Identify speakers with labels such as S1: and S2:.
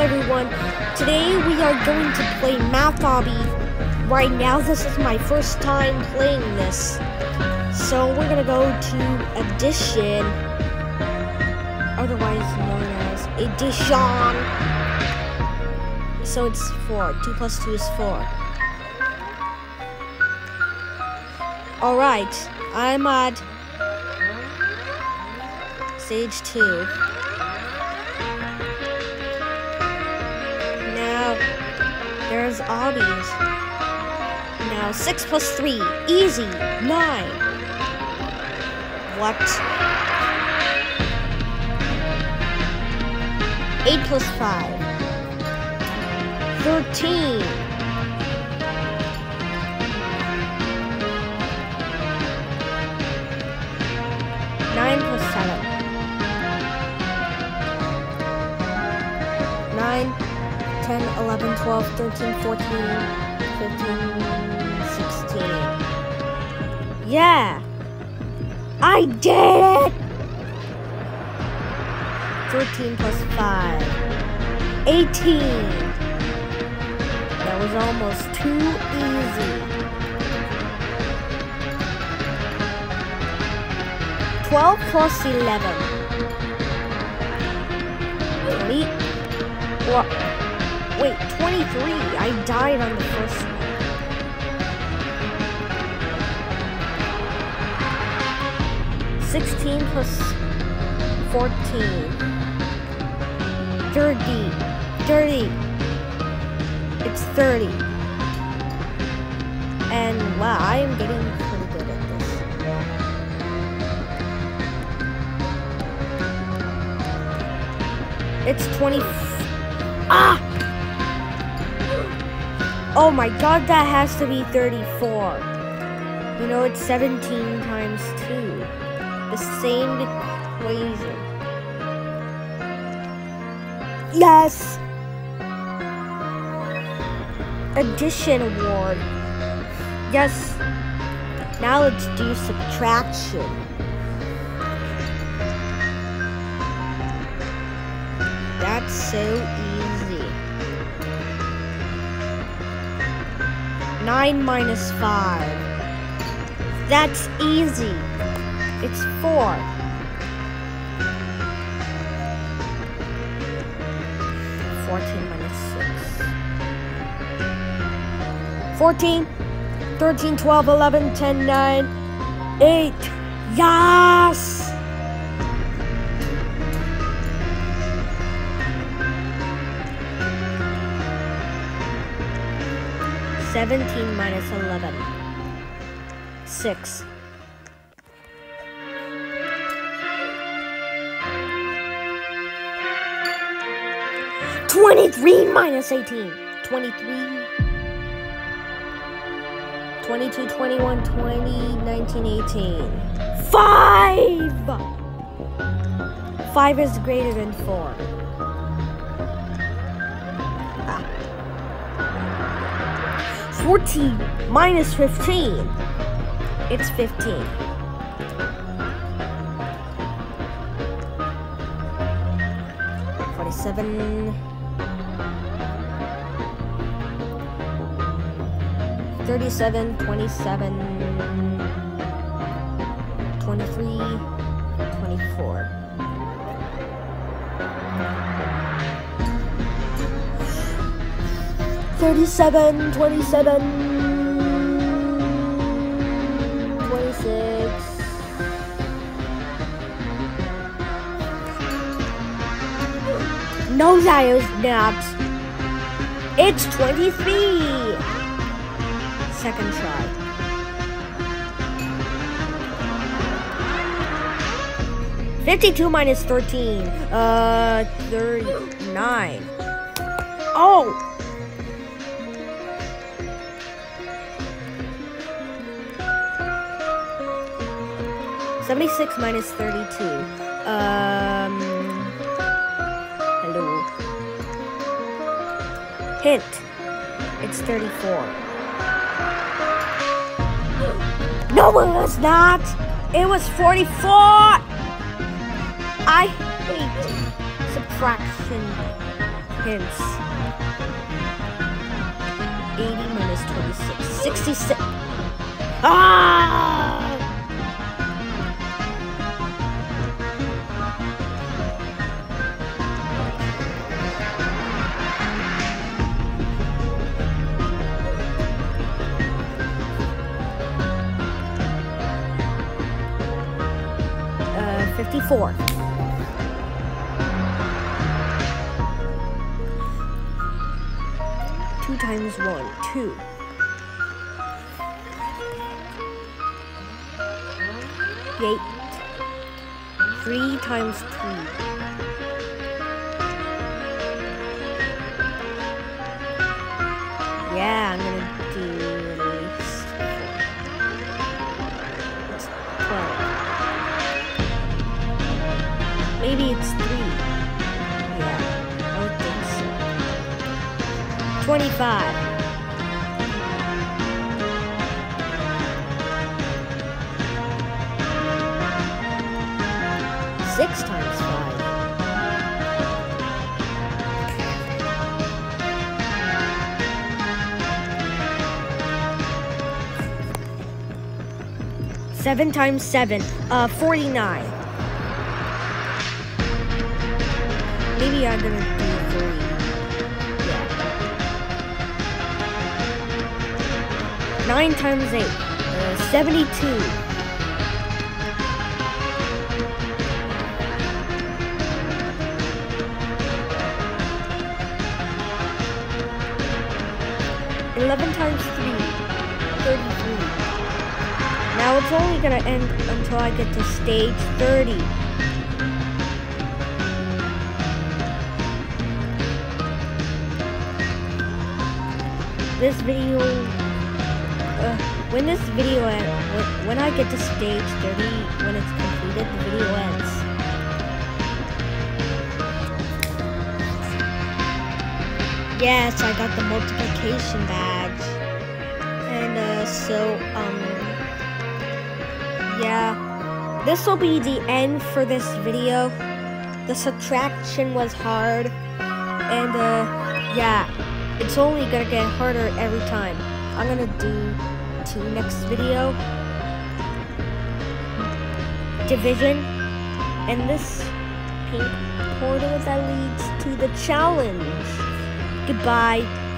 S1: everyone. Today we are going to play Math Obby. Right now, this is my first time playing this. So we're gonna go to Addition, otherwise known as Addition. So it's 4. 2 plus 2 is 4. Alright, I'm at stage 2. There's obbies. Now, 6 plus 3, easy, 9. What? 8 plus 5, 13. Nine plus seven. Nine, ten, eleven, twelve, thirteen, fourteen, fifteen, sixteen. Yeah! I did it! 13 plus 5. 18. That was almost too easy. 12 plus 11. 20. What? Wait, 23. I died on the first one. 16 plus 14. 30. 30. It's 30. And wow, I am getting pretty good at this. It's 20. Ah! Oh my god, that has to be 34. You know, it's 17 times 2. The same equation. Yes! Addition award. Yes. Now let's do subtraction. That's so easy. 9 minus 5. That's easy. It's 4. Fourteen minus six. Fourteen, thirteen, twelve, eleven, ten, nine, eight. Yes! Seventeen minus eleven. Six. Twenty-three minus eighteen. Twenty-three. 22, 21, 20, 19, 18. Five! Five is greater than four. 14 minus 15. It's 15. Forty-seven. Thirty-seven, twenty-seven, twenty-three, twenty-four. Thirty-seven, twenty-seven, twenty-six. No, that is not. It's 23. Second try. Fifty-two minus thirteen. Uh, thirty-nine. Oh. Seventy-six minus thirty-two. Um. Hello. Hint. It's thirty-four. No, it was not. It was 44. I hate subtraction hints. 80 minus 26. 66. Ah! 54. Two times one, two. Eight. Three times two. Yeah, 25. Six times five. Seven times seven, uh, 49. Maybe I'm gonna 9 times 8. Uh, 72. Eleven times three, thirty-three. Now it's only gonna end until I get to stage thirty. This video uh, when this video ends, when, I get to stage 30, when it's completed, the video ends. Yes, I got the multiplication badge. And uh, so, um, yeah, this will be the end for this video. The subtraction was hard, and uh, yeah, it's only gonna get harder every time. I'm gonna do to next video division, and this pink portal that leads to the challenge. Goodbye.